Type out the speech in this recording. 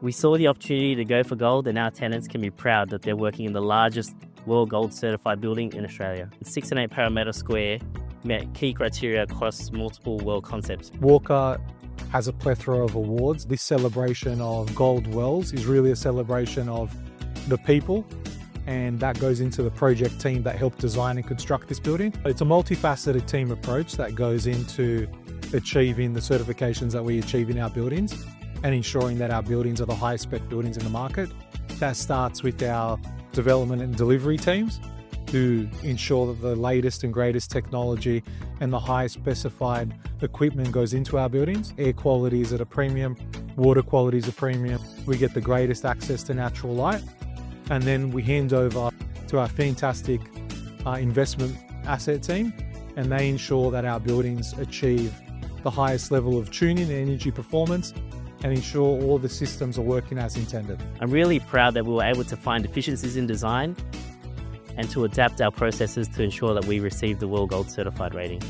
We saw the opportunity to go for gold, and our tenants can be proud that they're working in the largest WELL Gold certified building in Australia. 6 and 8 Parramatta Square met key criteria across multiple WELL concepts. Walker has a plethora of awards. This celebration of Gold Wells is really a celebration of the people, and that goes into the project team that helped design and construct this building. It's a multifaceted team approach that goes into achieving the certifications that we achieve in our buildings and ensuring that our buildings are the highest spec buildings in the market. That starts with our development and delivery teams who ensure that the latest and greatest technology and the highest specified equipment goes into our buildings. Air quality is at a premium, water quality is a premium. We get the greatest access to natural light. And then we hand over to our fantastic uh, investment asset team, and they ensure that our buildings achieve the highest level of tuning and energy performance and ensure all the systems are working as intended. I'm really proud that we were able to find efficiencies in design and to adapt our processes to ensure that we receive the WELL Gold certified rating.